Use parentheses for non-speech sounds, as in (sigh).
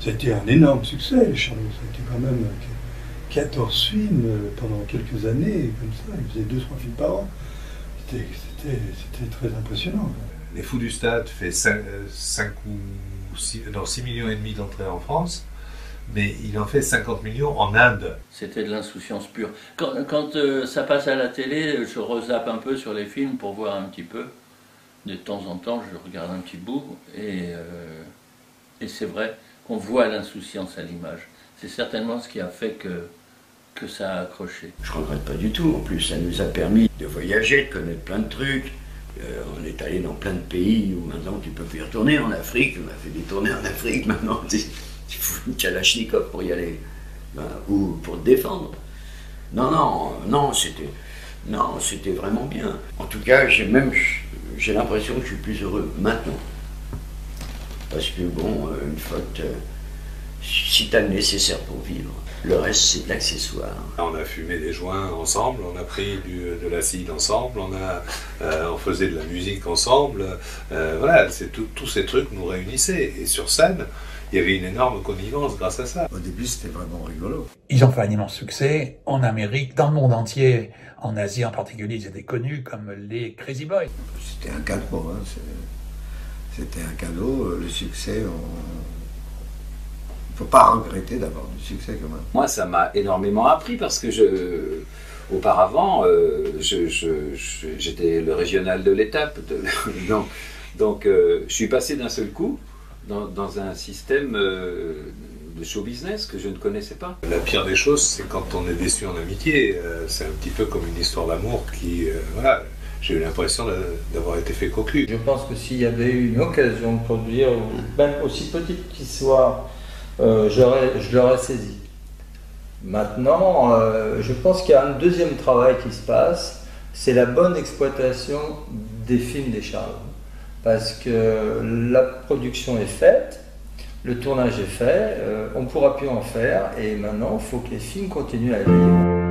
Ça a été un énorme succès, les Charlots. Ça a été quand même 14 films pendant quelques années, comme ça. Ils faisaient 2-3 films par an. C'était très impressionnant. Les Fous du Stade fait 5, ou 6, 6 millions et demi d'entrées en France mais il en fait 50 millions en Inde. C'était de l'insouciance pure. Quand, euh, ça passe à la télé, je rezappe un peu sur les films pour voir un petit peu. De temps en temps, je regarde un petit bout, et, euh, et c'est vrai qu'on voit l'insouciance à l'image. C'est certainement ce qui a fait que, que ça a accroché. Je ne regrette pas du tout. En plus, ça nous a permis de voyager, de connaître plein de trucs. Euh, on est allé dans plein de pays où maintenant tu peux plus y retourner. En Afrique, on a fait des tournées en Afrique maintenant. il (laughs) faut une Kalachnikov pour y aller, ben, ou pour te défendre. Non, non, non, c'était, non, c'était vraiment bien. En tout cas, j'ai même, j'ai l'impression que je suis plus heureux maintenant. Parce que bon, euh, une fois que si tu as le nécessaire pour vivre, le reste c'est de l'accessoire. On a fumé des joints ensemble, on a pris de l'acide ensemble, on, a, euh, on faisait de la musique ensemble. Euh, voilà, c'est tous ces trucs nous réunissaient. Et sur scène, il y avait une énorme connivence grâce à ça. Au début, c'était vraiment rigolo. Ils ont fait un immense succès en Amérique, dans le monde entier, en Asie en particulier, ils étaient connus comme les Crazy Boys. C'était un cadeau, hein. C'était un cadeau, le succès, on ne faut pas regretter d'avoir du succès quand même. Moi, ça m'a énormément appris parce que je... Auparavant, euh, j'étais le régional de l'étape. donc, (laughs) donc euh, je suis passé d'un seul coup dans, un système euh, de show business que je ne connaissais pas. La pire des choses, c'est quand on est déçu en amitié. Euh, c'est un petit peu comme une histoire d'amour qui, euh, voilà, j'ai eu l'impression d'avoir été fait cocu. Je pense que s'il y avait eu une occasion de produire, même aussi petite qu'il soit, je l'aurais saisi. Maintenant, je pense qu'il y a un deuxième travail qui se passe, c'est la bonne exploitation des films des Charles parce que la production est faite, le tournage est fait, euh, on ne pourra plus en faire, et maintenant il faut que les films continuent à vivre.